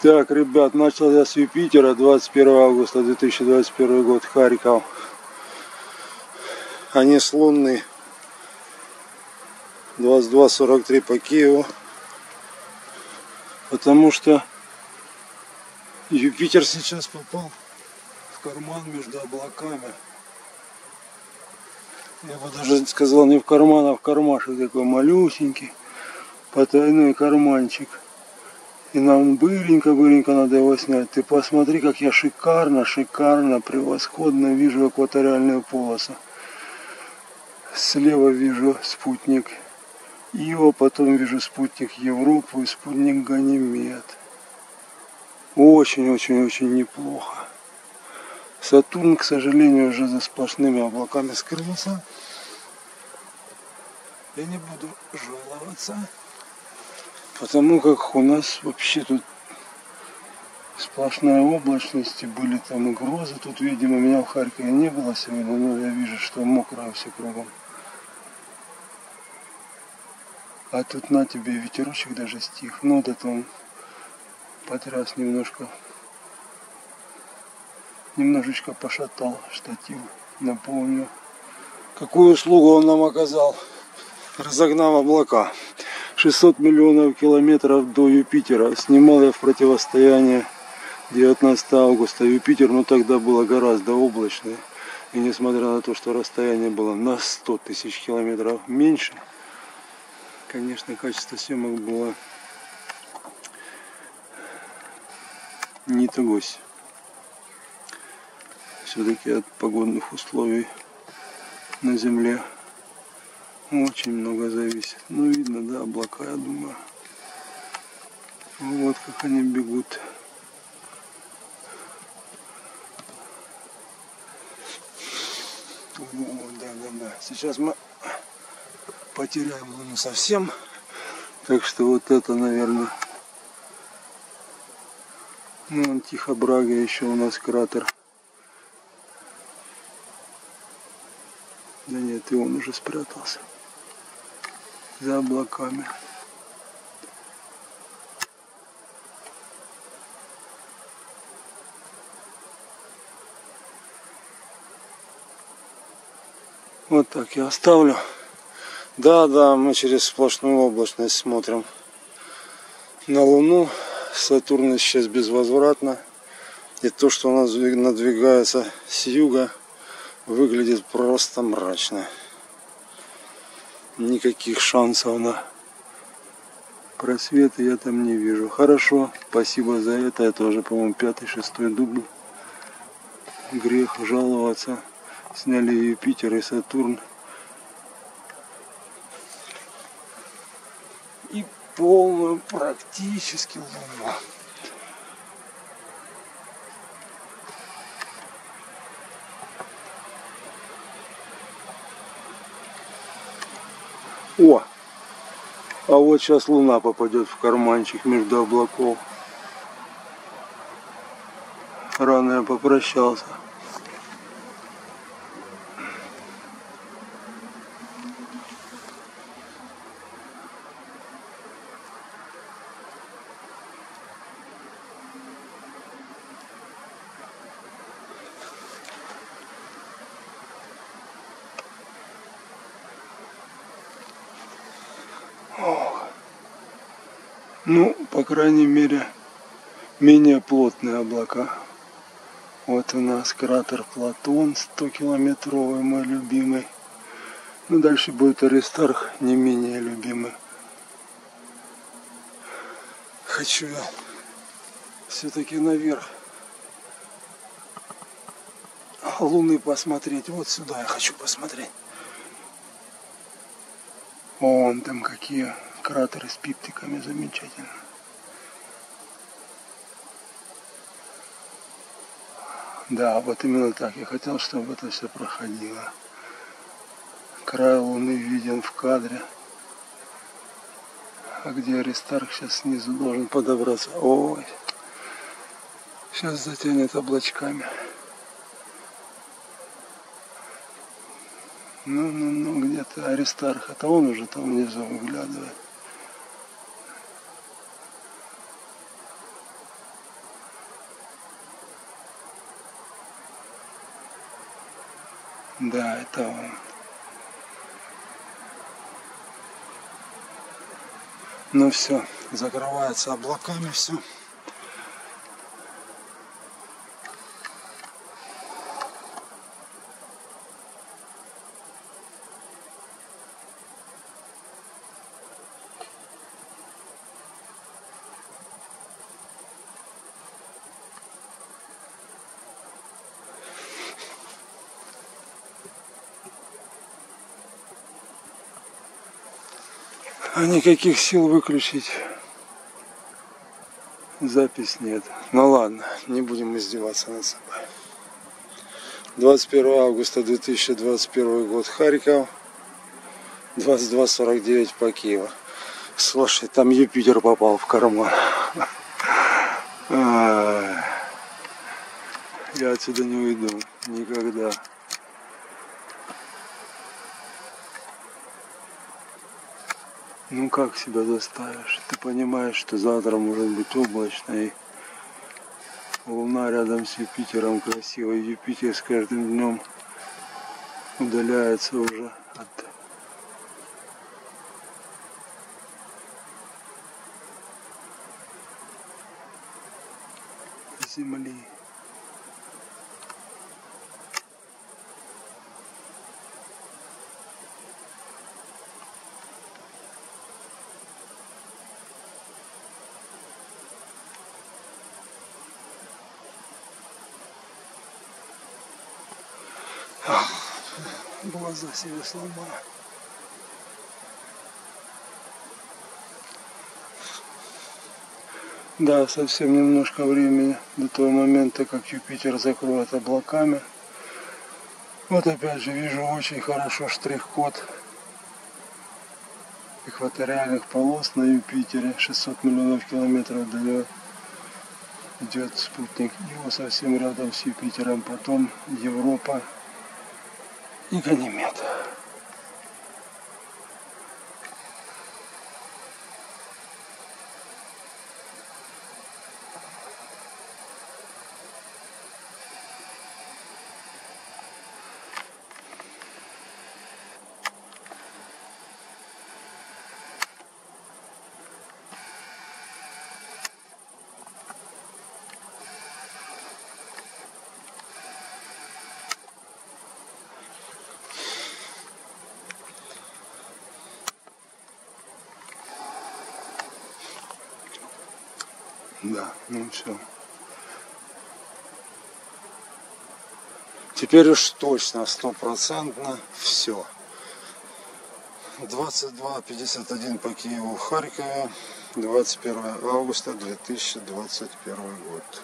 Так, ребят, начал я с Юпитера 21 августа 2021 год, Харьков. Они с Лунный 22.43 по Киеву. Потому что Юпитер сейчас попал в карман между облаками. Я бы даже сказал не в карман, а в кармашек такой малюсенький, потайной карманчик. И нам быренько-быренько надо его снять. Ты посмотри, как я шикарно, шикарно, превосходно вижу экваториальную полосу. Слева вижу спутник Ио, потом вижу спутник Европу и спутник Ганимед. Очень-очень-очень неплохо. Сатурн, к сожалению, уже за сплошными облаками скрылся. Я не буду жаловаться. Потому как у нас вообще тут сплошная облачность, и были там и грозы. Тут, видимо, меня в Харькове не было сегодня, но я вижу, что мокро все кругом. А тут на тебе ветерочек даже стих. Ну, вот это он потряс немножко. Немножечко пошатал штатив, напомню. Какую услугу он нам оказал, разогнав облака. 600 миллионов километров до Юпитера. Снимал я в противостоянии 19 августа. Юпитер, ну тогда было гораздо облачное. И несмотря на то, что расстояние было на 100 тысяч километров меньше, конечно, качество съемок было не тогось. Все-таки от погодных условий на Земле очень много зависит. Ну, видно, да, облака, я думаю. Вот как они бегут. Да, да, да. Сейчас мы потеряем луну совсем. Так что вот это, наверное, ну, вон Тихо Брага еще у нас кратер. Да нет, и он уже спрятался за облаками. Вот так я оставлю. Да, да, мы через сплошную облачность смотрим на Луну. Сатурн исчез безвозвратно. И то, что у нас надвигается с юга, выглядит просто мрачно никаких шансов на просвет я там не вижу. Хорошо, спасибо за это. Это уже, по-моему, пятый, шестой дубль. Грех жаловаться. Сняли Юпитер и Сатурн. И полную практически луну. О! А вот сейчас луна попадет в карманчик между облаков. Рано я попрощался. Ну, по крайней мере, менее плотные облака. Вот у нас кратер Платон, 100-километровый, мой любимый. Ну, дальше будет Аристарх, не менее любимый. Хочу я все-таки наверх Луны посмотреть. Вот сюда я хочу посмотреть. Вон там какие кратеры с пиптиками замечательно. Да, вот именно так. Я хотел, чтобы это все проходило. Край Луны виден в кадре. А где Аристарх сейчас снизу должен подобраться? Ой, сейчас затянет облачками. Ну, ну, ну, где-то Аристарх, это он уже там внизу выглядывает. Да, это он. Ну все, закрывается облаками все. А никаких сил выключить запись нет. Ну ладно, не будем издеваться над собой. 21 августа 2021 год Харьков. 22.49 по Киеву. Слушай, там Юпитер попал в карман. Я отсюда не уйду никогда. Ну как себя заставишь? Ты понимаешь, что завтра может быть облачно и Луна рядом с Юпитером красивая. Юпитер с каждым днем удаляется уже от Земли. Глаза себе сломаю. Да, совсем немножко времени до того момента, как Юпитер закроет облаками. Вот опять же вижу очень хорошо штрих-код экваториальных полос на Юпитере. 600 миллионов километров до идет спутник. Его совсем рядом с Юпитером. Потом Европа и Ганимед. Да, ну все. Теперь уж точно, стопроцентно все. 22.51 по Киеву, Харькове, 21 августа 2021 год.